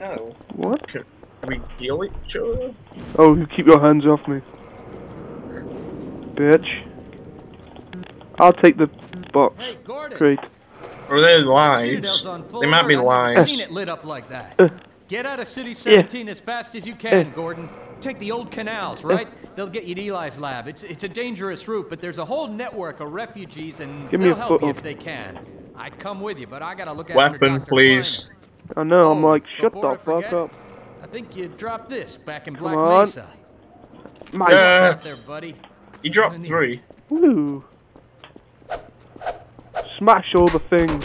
Oh. What? Can we heal each other? Oh, you keep your hands off me. Bitch. I'll take the box. Hey, Gordon. Great. Or are they Citadel's lives? They might be alert. I've seen it lit up like that. Uh. Get out of City 17 as fast as you can, Gordon. Take the old canals, Uh. right? They'll get you to Eli's lab. It's it's a dangerous route, but there's a whole network of refugees, and Give me they'll a help foot you if they can. I'd come with you, but I gotta look after Weapon, Dr. please. I know, I'm Oh, like, shut before the I fuck forget, up. I think you dropped this back in Come Black on. Mesa. My Uh, Out there, buddy. You dropped three. Ooh. Smash all the things.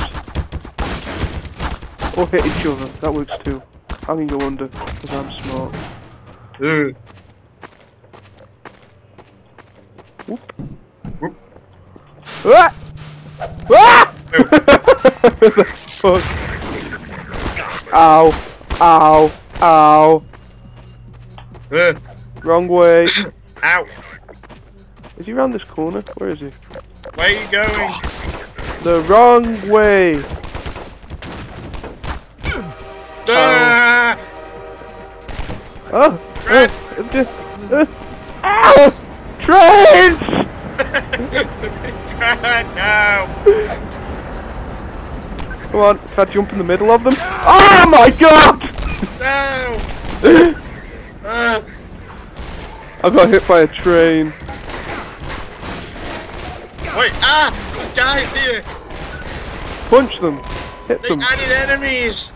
Or hit each other. That works too. I can go under, because I'm smart. Ooh. Whoop. Whoop. Ah! Ah! the fuck? Ow. Ow. Ow. Uh, Wrong way. ow. Is he around this corner? Where is he? Where are you going? The wrong way. Ah! Oh. Uh, uh, uh! Trains! no! Come on, can I jump in the middle of them? Oh my god! No! Uh, I got hit by a train. wait, ah! There's guys here! Punch them. Hit They them. added enemies!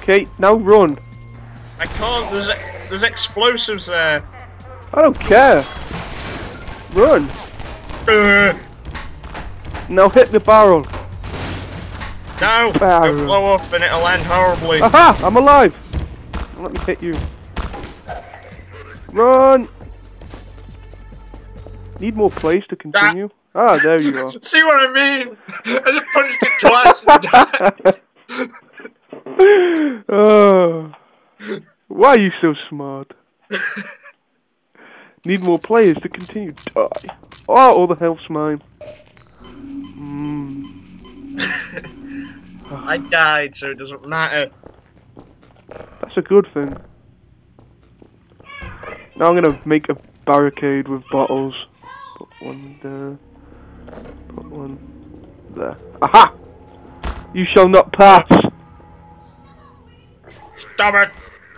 Okay, now run. I can't, there's, there's explosives there. I don't care. Run. Now hit the barrel. no! Barrel. It'll blow up and it'll end horribly. Aha! I'm alive. Let me hit you. Run. Need more plays to continue. Ah, there you are. See what I mean? I just punched it twice and died. oh. Why are you so smart? Need more players to continue. Die. Oh, all the health's mine. Mm. I died, so it doesn't matter. That's a good thing. Now I'm gonna make a barricade with bottles. Put one there. Put one there. Aha! You shall not pass! Stop it!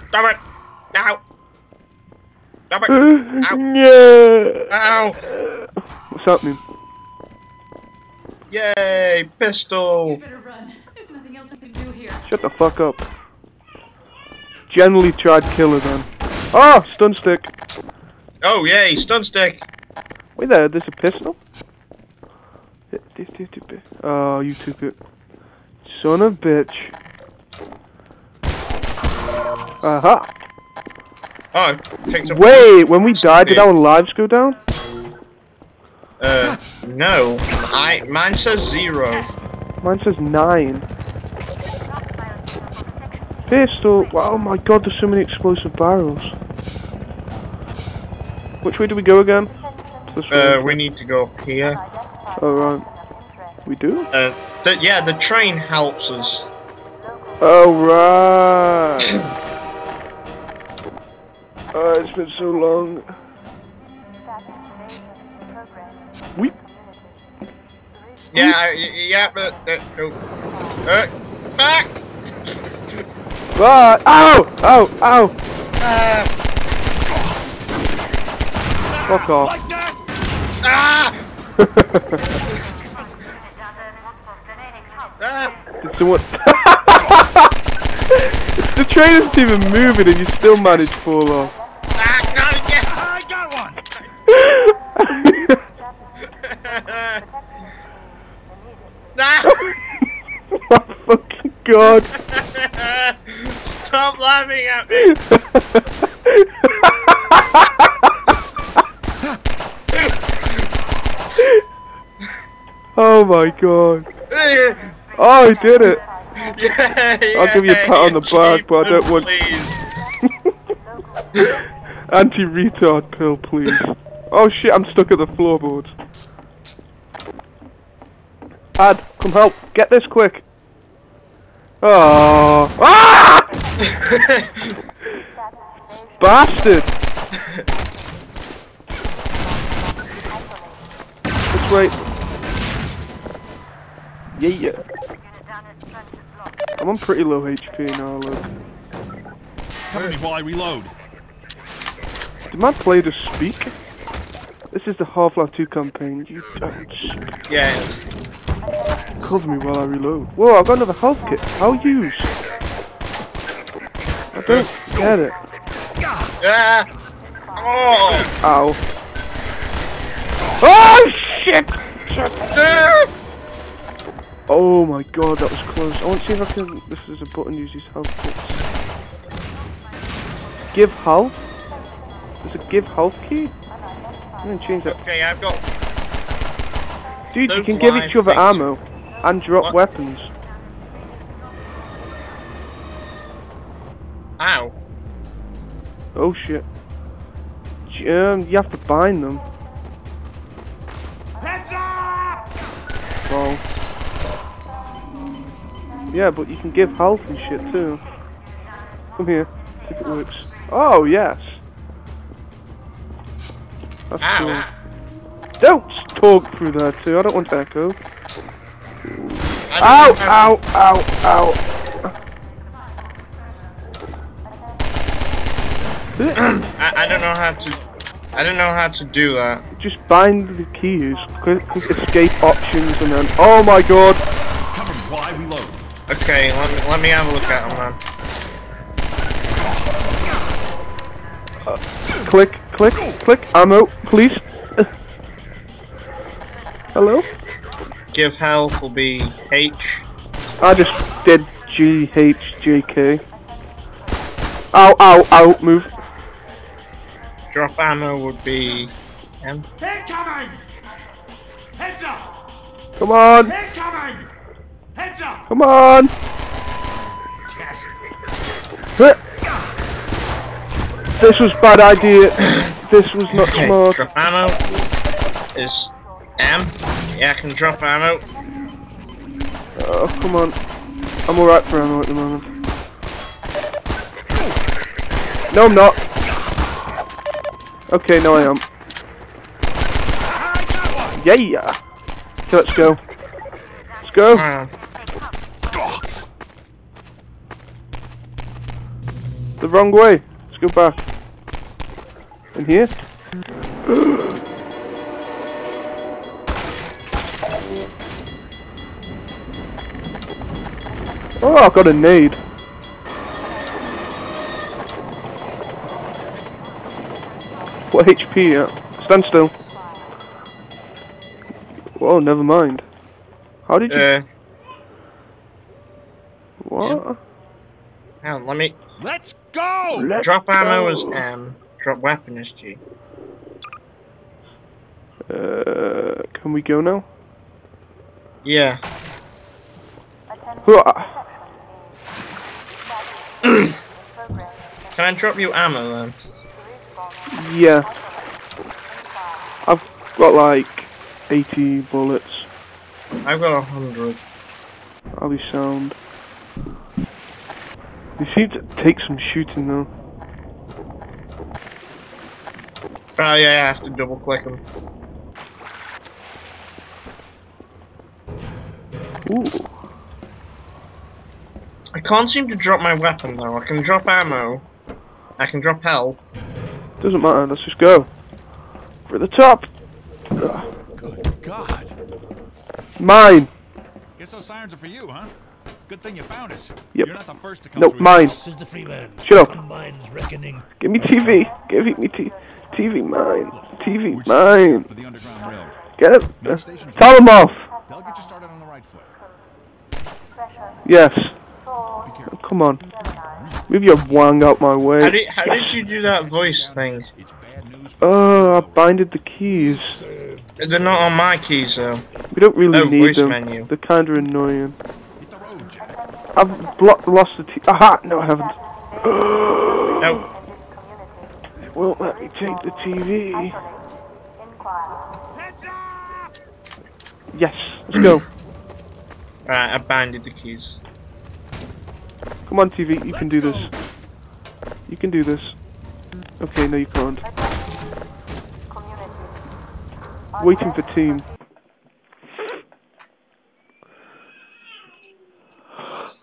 Stop it! Ow! Stop it! yeah! Ow! What's happening? Yay! Pistol! better run. There's nothing else I can do here. Shut the fuck up. Generally tried killer then. Oh! Stun stick! Oh yay! Stun stick! Wait there, there's a pistol? Oh, you took it. Son of a bitch. Aha! Oh, I picked up. Wait, when we died, did our lives go down? No. I mine says zero. Mine says nine. Pistol! Oh my god, there's so many explosive barrels. Which way do we go again? Uh, we need to go up here. Alright. We do? Uh, the, yeah, the train helps us. Oh right. oh, it's been so long. Yeah, yeah, but uh, oh. uh, back. right. Ow! Ow! Ow! Uh, Fuck off. Like that? ah! ah! Did someone? the train isn't even moving, and you still managed to fall off. Ah! Not again! I got one. ah! My fucking god. Stop laughing at me! oh my god. Oh, I did it. Yay! I'll give you a pat on the back, but I don't want- Anti-retard pill, please. Oh shit, I'm stuck at the floorboards. Ad, come help. Get this quick. Oh. Ah! Bastard! This way. Yeah, yeah. I'm on pretty low HP now, look. Cover me while I reload. Did my play to speak? This is the Half-Life 2 campaign. You don't speak. Yeah. Cover me while I reload. Whoa, I've got another health kit. How use? I don't get it. Ah! Oh! Ow. Oh shit! Shit. Ah! Oh my god, that was close. I want to see if I can... This is a button use these health kits. Give health? There's a give health key? I'm gonna change that. Okay, I've got... Dude, you can give each other things. ammo and drop What? weapons. Ow. Oh shit. J- Um, you have to bind them. Heads up! Well. Yeah, but you can give health and shit too. Come here. See if it works. Oh, yes. That's Ow. cool. Don't talk through that too. I don't want to echo. I Ow, ow, ow, ow. I, I don't know how to... I don't know how to do that. Just bind the keys. Click, click escape options and then... Oh my god! Cover while I reload. Okay, let me, let me have a look at them then. Click, click, click. Ammo, please. Hello? Give health will be H. I just did G H J K. Ow, ow, ow, move. Drop ammo would be M. Incoming! Heads up! Come on, Incoming! Heads up! come on. Test. This was bad idea. This was not Okay, smart. drop ammo is M. Yeah, I can drop ammo. Oh, come on. I'm alright for ammo at the moment. No, I'm not. Okay, now I am. I got one! Yeah. Okay, let's go. Let's go. The wrong way. Let's go back. In here? Oh, I got a nade. What HP at? Stand still. Oh, never mind. How did you... uh, what? hang on, let me... Let's go! Let's Drop ammo is go. M. Drop weapon is G. Uh, can we go now? Yeah. Can I drop you ammo then? Yeah. I've got like 80 bullets. I've got a hundred. I'll be sound. You seem to take some shooting though. Oh yeah, I have to double click them. Ooh. I can't seem to drop my weapon though. I can drop ammo. I can drop health. Doesn't matter, let's just go. For the top! Good God. Mine! Guess those sirens are for you, huh? Good thing you found us. Yep. You're not the first to come No, through mine. This is the Freeman. Shut up. Combines reckoning. Give me TV! Give me t TV, mine! TV, Which mine! For the Underground Railroad. Get it! Uh, tell them off! They'll get you started on the right foot. Yes. Oh, come on. Move your wang out my way. How did how did you do that voice thing? It's bad news for Oh, I binded the keys. They're not on my keys though. We don't really Oh, need them. menu. They're annoying. The road, Jack. I've blo- lost the T- Aha! No, I haven't. No. It won't let me take the TV. Yes, let's go. Right, I binded the keys. Come on, TV, you can do this. You can do this. Okay, no you can't. Waiting for team.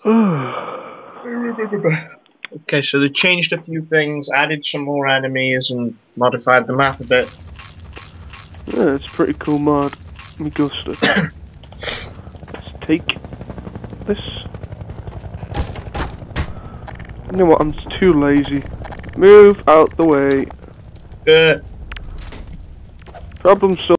Okay, so they changed a few things, added some more enemies, and modified the map a bit. Yeah, it's pretty cool mod. Me gusta. Let's uh, take this. You know what, I'm too lazy. Move out the way. Uh, Problem solved.